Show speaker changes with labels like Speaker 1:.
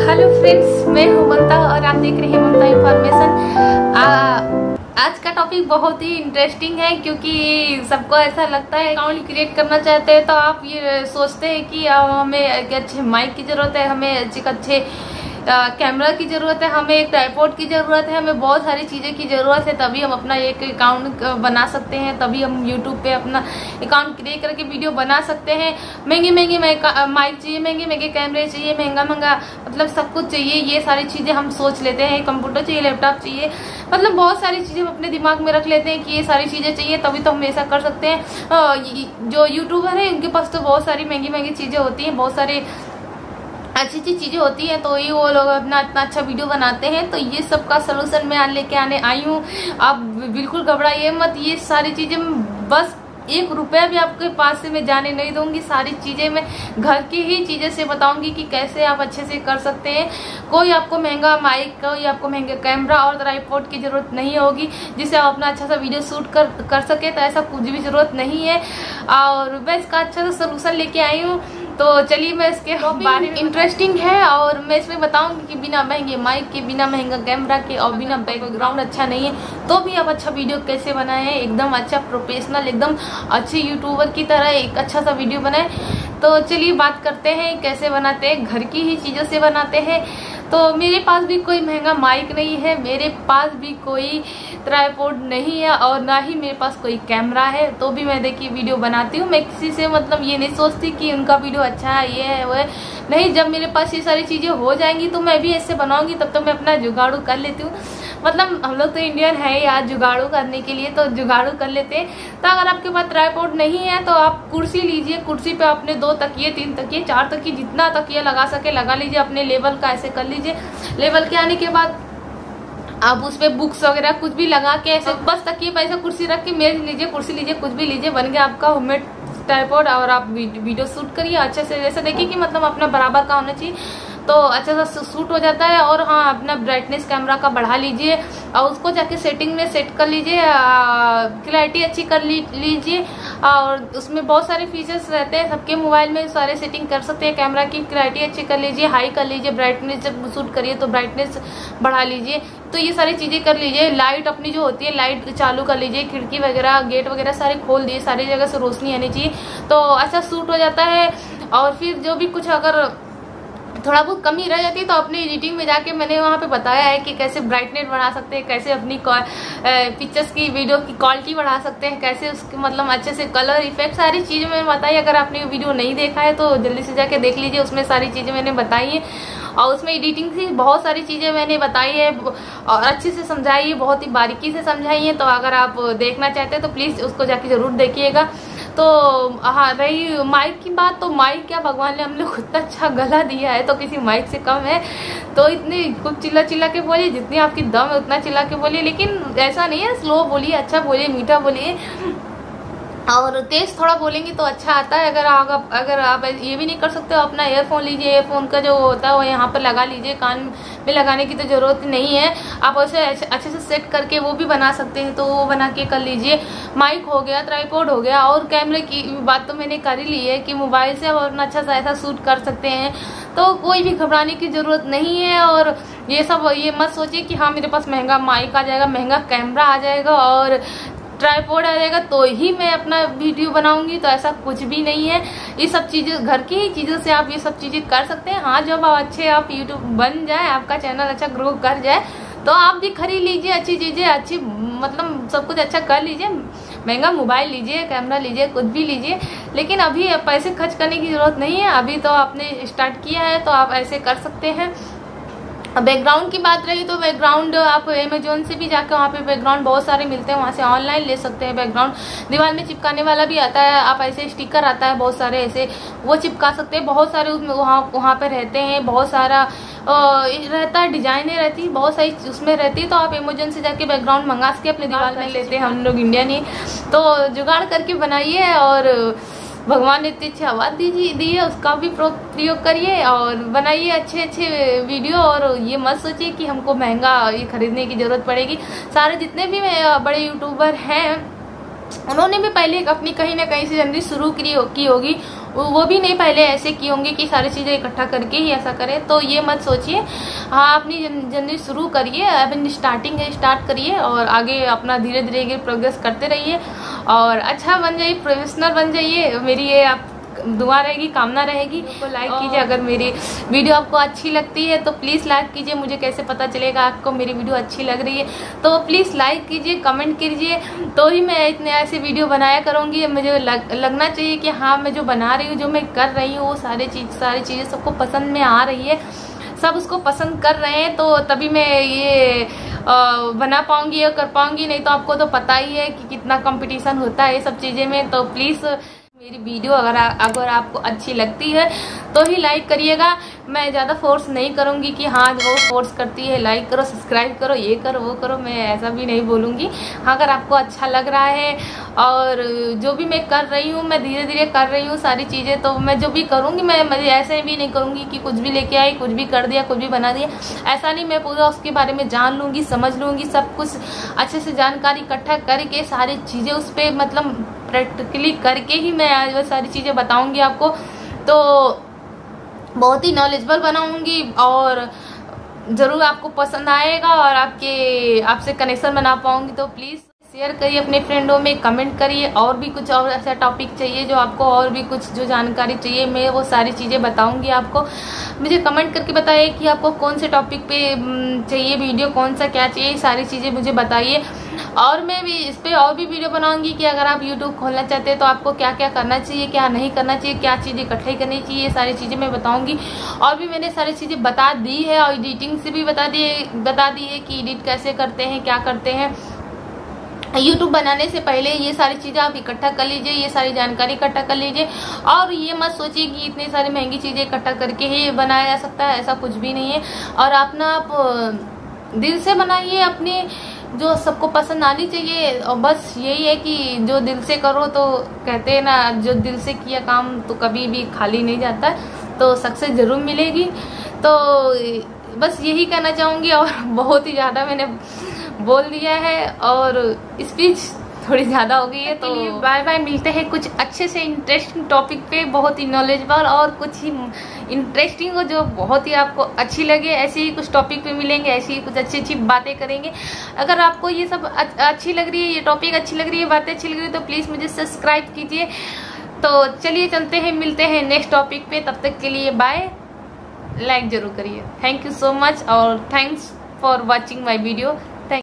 Speaker 1: Hello friends, मैं हूँ ममता और आप देख रहे हैं ममता इन्फॉर्मेशन आज का टॉपिक बहुत ही इंटरेस्टिंग है क्योंकि सबको ऐसा लगता है अकाउंट क्रिएट करना चाहते हैं तो आप ये सोचते हैं कि हमें अच्छे माइक की ज़रूरत है, हमें अच्छे अच्छे कैमरा की ज़रूरत है, हमें एक ट्राईपोर्ट की ज़रूरत है, हमें बहुत सारी चीज़ें की ज़रूरत है, तभी हम अपना एक अकाउंट बना सकते हैं, तभी हम यूट्यूब पे अपना अकाउंट क्रिएट करके वीडियो बना सकते हैं। महँगे महँगे माइक चाहिए, महँगे महँगे कैमरे चाहिए, महँगा महँगा मतलब सब कुछ चाहिए, ये सारी चीज़ें हम सोच लेते हैं कंप्यूटर चाहिए लैपटॉप चाहिए मतलब बहुत सारी चीज़ें हम अपने दिमाग में रख लेते हैं कि ये सारी चीज़ें चाहिए, तभी तो हम ऐसा कर सकते हैं। जो यूट्यूबर है, उनके पास तो बहुत सारी महँगी महँगी चीज़ें होती हैं, बहुत सारे अच्छी अच्छी चीज़ें होती हैं तो ही वो लोग अपना इतना अच्छा वीडियो बनाते हैं तो ये सब का सोल्यूशन मैं लेके आने आई हूँ। आप बिल्कुल घबराइए मत, ये सारी चीज़ें बस एक रुपया भी आपके पास से मैं जाने नहीं दूँगी सारी चीज़ें मैं घर की ही चीज़ें से बताऊँगी कि कैसे आप अच्छे से कर सकते हैं, कोई आपको महँगा माइक, कोई आपको महँगा कैमरा और ट्राईपोर्ट की ज़रूरत नहीं होगी जिससे आप अपना अच्छा सा वीडियो शूट कर कर सके तो ऐसा कुछ भी ज़रूरत नहीं है। और मैं इसका अच्छा सा सोल्यूशन लेके आई हूँ। तो चलिए मैं इसके बारे में इंटरेस्टिंग है और मैं इसमें बताऊँगी कि बिना महँगे माइक के बिना महँगा कैमरा के और बिना बैकग्राउंड अच्छा नहीं है। तो भी आप अच्छा वीडियो कैसे बनाए एकदम अच्छा प्रोफेशनल एकदम अच्छे यूट्यूबर की तरह एक अच्छा सा वीडियो बनाए। तो चलिए बात करते हैं कैसे बनाते हैं? घर की ही चीज़ों से बनाते हैं। तो मेरे पास भी कोई महँगा माइक नहीं है, मेरे पास भी कोई ट्राईपोर्ड नहीं है और ना ही मेरे पास कोई कैमरा है तो भी मैं देखिए वीडियो बनाती हूँ। मैं किसी से मतलब ये नहीं सोचती कि उनका वीडियो अच्छा है, ये है, वो है। नहीं, जब मेरे पास ये सारी चीज़ें हो जाएँगी तो मैं भी ऐसे बनाऊँगी, तब तक तो मैं अपना जुगाड़ू कर लेती हूँ। मतलब हम लोग तो इंडियन है यार, जुगाड़ू करने के लिए तो जुगाड़ू कर लेते हैं। तो अगर आपके पास ट्राईपोर्ट नहीं है तो आप कुर्सी लीजिए, कुर्सी पे अपने दो तकिए, तीन तकिए, चार तकिए, जितना तकिया लगा सके, लगा लीजिए, अपने लेवल का ऐसे कर लीजिए। लेवल के आने के बाद आप उस पर बुक्स वगैरह कुछ भी लगा के ऐसे, बस तकिए पैसे कुर्सी रख के मेज लीजिए, कुर्सी लीजिए, कुछ भी लीजिए, बन गया आपका होममेड टाइपॉड और आप वीडियो शूट करिए, अच्छे से। जैसे देखिए कि मतलब अपना बराबर का होना चाहिए। तो अच्छा सा सूट हो जाता है और हाँ अपना ब्राइटनेस कैमरा का बढ़ा लीजिए और उसको जाके सेटिंग में सेट कर लीजिए क्लैरिटी अच्छी कर लीजिए और उसमें बहुत सारे फीचर्स रहते हैं, सबके मोबाइल में सारे सेटिंग कर सकते हैं कैमरा की क्लैरिटी अच्छी कर लीजिए हाई कर लीजिए ब्राइटनेस जब सूट करिए तो ब्राइटनेस बढ़ा लीजिए। तो ये सारी चीज़ें कर लीजिए लाइट अपनी जो होती है लाइट चालू कर लीजिए, खिड़की वगैरह गेट वगैरह सारे खोल दिए, सारी जगह से रोशनी आनी चाहिए। तो अच्छा सूट हो जाता है और फिर जो भी कुछ अगर थोड़ा बहुत कमी रह जाती है तो अपनी एडिटिंग में जाके मैंने वहाँ पे बताया है कि कैसे ब्राइटनेस बढ़ा सकते हैं, कैसे अपनी पिक्चर्स की वीडियो की क्वालिटी बढ़ा सकते हैं, कैसे उसके मतलब अच्छे से कलर इफ़ेक्ट सारी चीज़ें मैंने बताई। अगर आपने वीडियो नहीं देखा है तो जल्दी से जाके देख लीजिए, उसमें सारी चीज़ें मैंने बताई हैं। और उसमें एडिटिंग से बहुत सारी चीज़ें मैंने बताई है और अच्छे से समझाई है बहुत ही बारीकी से समझाई है। तो अगर आप देखना चाहते हैं तो प्लीज़ उसको जाके ज़रूर देखिएगा। तो हाँ रही माइक की बात तो माइक क्या भगवान ने हम लोग खुद अच्छा गला दिया है तो किसी माइक से कम है। तो इतनी खूब चिल्ला चिल्ला के बोलिए जितनी आपकी दम है उतना चिल्ला के बोलिए लेकिन ऐसा नहीं है, स्लो बोलिए अच्छा बोलिए मीठा बोलिए और तेज थोड़ा बोलेंगे तो अच्छा आता है। अगर आप अगर आप ये भी नहीं कर सकते हो अपना एयरफोन लीजिए एयरफोन का जो होता है वो यहाँ पर लगा लीजिए। कान में लगाने की तो ज़रूरत नहीं है। आप उसे अच्छे से सेट करके वो भी बना सकते हैं तो वो बना के कर लीजिए। माइक हो गया ट्राईपोर्ड हो गया, और कैमरे की बात तो मैंने कर ही ली है कि मोबाइल से आप अपना अच्छा सा ऐसा शूट कर सकते हैं। तो कोई भी घबराने की ज़रूरत नहीं है, और ये सब, ये मत सोचिए कि हाँ मेरे पास महँगा माइक आ जाएगा, महँगा कैमरा आ जाएगा, और ट्राईपोर्ड आ जाएगा तो ही मैं अपना वीडियो बनाऊँगी तो ऐसा कुछ भी नहीं है। ये सब चीज़ें, घर की ही चीज़ों से आप ये सब चीज़ें कर सकते हैं। हाँ जब आप अच्छे, आप यूट्यूब बन जाए, आपका चैनल अच्छा ग्रो कर जाए तो आप भी खरीद लीजिए अच्छी चीज़ें, अच्छी मतलब सब कुछ अच्छा कर लीजिए। महँगा मोबाइल लीजिए, कैमरा लीजिए, कुछ भी लीजिए, लेकिन अभी पैसे खर्च करने की ज़रूरत नहीं है। अभी तो आपने स्टार्ट किया है तो आप ऐसे कर सकते हैं। बैकग्राउंड की बात रही तो बैकग्राउंड आप अमेजोन से भी जाकर वहाँ पे बैकग्राउंड बहुत सारे मिलते हैं वहाँ से ऑनलाइन ले सकते हैं बैकग्राउंड दीवार में चिपकाने वाला भी आता है आप ऐसे स्टिकर आता है बहुत सारे ऐसे वो चिपका सकते हैं। बहुत सारे उसमें वहाँ वहाँ पर रहते हैं बहुत सारा रहता है डिजाइने रहती बहुत सारी उसमें रहती तो आप अमेजोन से जाके बैकग्राउंड मंगा सके अपने दीवार में लेते हैं हम लोग इंडियन ही तो जुगाड़ करके बनाइए और भगवान ने इतनी अच्छी आवाज़ दीजिए दी है, उसका भी प्रयोग करिए और बनाइए अच्छे अच्छे वीडियो और ये मत सोचिए कि हमको महँगा ये खरीदने की ज़रूरत पड़ेगी। सारे जितने भी बड़े यूट्यूबर हैं, उन्होंने भी पहले अपनी कहीं ना कहीं से जर्नी शुरू की होगी। वो भी नहीं पहले ऐसे किए होंगे कि सारी चीज़ें इकट्ठा करके ही ऐसा करें। तो ये मत सोचिए। हाँ अपनी जर्नी शुरू करिए अपनी स्टार्टिंग है स्टार्ट करिए और आगे अपना धीरे धीरे प्रोग्रेस करते रहिए और अच्छा बन जाइए प्रोफेशनल बन जाइए। मेरी ये आप दुआ रहेगी कामना रहेगी। तो लाइक कीजिए अगर मेरी वीडियो आपको अच्छी लगती है तो प्लीज़ लाइक कीजिए। मुझे कैसे पता चलेगा आपको मेरी वीडियो अच्छी लग रही है? तो प्लीज़ लाइक कीजिए कमेंट कीजिए। तो ही मैं इतने ऐसे वीडियो बनाया करूँगी। मुझे लग, लगना चाहिए कि हाँ मैं जो बना रही हूँ जो मैं कर रही हूँ वो सारी चीज़ सारी चीज़ें सबको पसंद में आ रही है। सब उसको पसंद कर रहे हैं तो तभी मैं ये बना पाऊँगी या कर पाऊँगी। नहीं तो आपको तो पता ही है कि कितना कंपटीशन होता है ये सब चीज़ें में। तो प्लीज़ मेरी वीडियो अगर अगर आपको अच्छी लगती है तो ही लाइक करिएगा। मैं ज़्यादा फोर्स नहीं करूँगी कि हाँ वो फोर्स करती है लाइक करो सब्सक्राइब करो, ये करो, वो करो, मैं ऐसा भी नहीं बोलूँगी। हाँ अगर आपको अच्छा लग रहा है और जो भी मैं कर रही हूँ, मैं धीरे धीरे कर रही हूँ सारी चीज़ें तो मैं जो भी करूँगी, मैं ऐसे भी नहीं करूँगी कि कुछ भी लेके आई कुछ भी कर दिया, कुछ भी बना दिया। ऐसा नहीं, मैं पूरा उसके बारे में जान लूँगी, समझ लूँगी, सब कुछ अच्छे से जानकारी इकट्ठा करके सारी चीज़ें उस पर मतलब प्रैक्टिकली करके ही मैं आज वो सारी चीज़ें बताऊँगी आपको। तो बहुत ही नॉलेजबल बनाऊँगी और ज़रूर आपको पसंद आएगा और आपके, आपसे कनेक्शन बना पाऊँगी तो प्लीज़ शेयर करिए, अपने फ्रेंडों में कमेंट करिए, और भी कुछ और ऐसा टॉपिक चाहिए जो आपको और भी कुछ, जो जानकारी चाहिए, मैं वो सारी चीज़ें बताऊँगी आपको। मुझे कमेंट करके बताइए कि आपको कौन से टॉपिक पे चाहिए वीडियो कौन सा, क्या चाहिए सारी चीज़ें मुझे बताइए। और मैं भी इस पर और भी वीडियो बनाऊँगी कि अगर आप यूट्यूब खोलना चाहते हैं तो आपको क्या क्या करना चाहिए, क्या नहीं करना चाहिए, क्या चीज़ें इकट्ठे करनी चाहिए, ये सारी चीज़ें मैं बताऊँगी। और भी मैंने सारी चीज़ें बता दी है और एडिटिंग से भी बता दी बता दी है कि एडिट कैसे करते हैं, क्या करते हैं। यूट्यूब बनाने से पहले ये सारी चीज़ें आप इकट्ठा कर लीजिए, ये सारी जानकारी इकट्ठा कर लीजिए और ये मत सोचिए कि इतनी सारी महँगी चीज़ें इकट्ठा करके ही बनाया जा सकता है, ऐसा कुछ भी नहीं है। और आप ना आप दिल से बनाइए अपनी जो सबको पसंद आनी चाहिए और बस यही है कि जो दिल से करो तो कहते हैं ना, जो दिल से किया काम तो कभी भी खाली नहीं जाता तो सक्सेस ज़रूर मिलेगी। तो बस यही कहना चाहूँगी और बहुत ही ज़्यादा मैंने बोल दिया है और स्पीच थोड़ी ज़्यादा हो गई है तो बाय बाय, मिलते हैं कुछ अच्छे से इंटरेस्टिंग टॉपिक पे, बहुत ही नॉलेजेबल और कुछ ही इंटरेस्टिंग हो जो बहुत ही आपको अच्छी लगे। ऐसे ही कुछ टॉपिक पे मिलेंगे, ऐसी ही कुछ अच्छी अच्छी बातें करेंगे। अगर आपको ये सब अच्छी लग रही है, ये टॉपिक अच्छी लग रही है, बातें अच्छी लग रही है तो प्लीज़ मुझे सब्सक्राइब कीजिए। तो चलिए, चलते हैं, मिलते हैं नेक्स्ट टॉपिक पे। तब तक के लिए बाय लाइक ज़रूर करिए। थैंक यू सो मच और thanks for watching my video